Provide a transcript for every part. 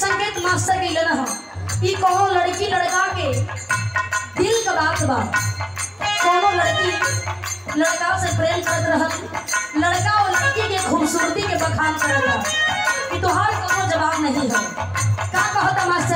Master के ना हम ई कोनो लड़की लड़का के दिल का बात बा। कोनो लड़की, लड़का से प्रेम करत रहत। लड़का और लड़की के खूबसूरती के बखान करत कि तोहार कोनो जवाब नहीं है। का कहता मास्टर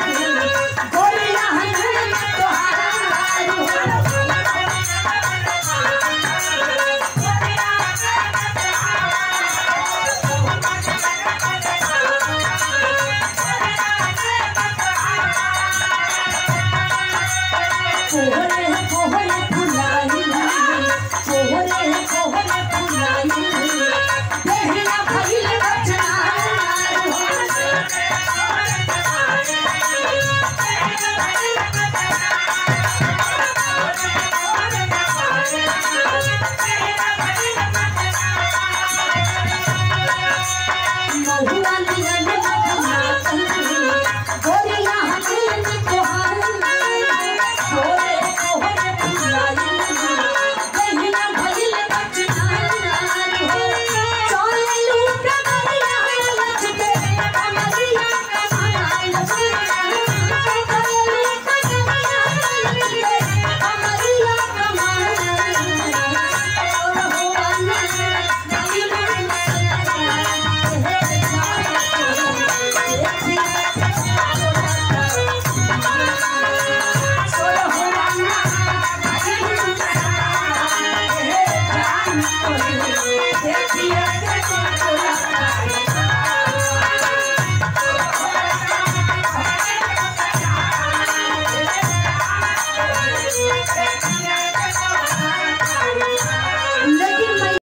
महुआ नियन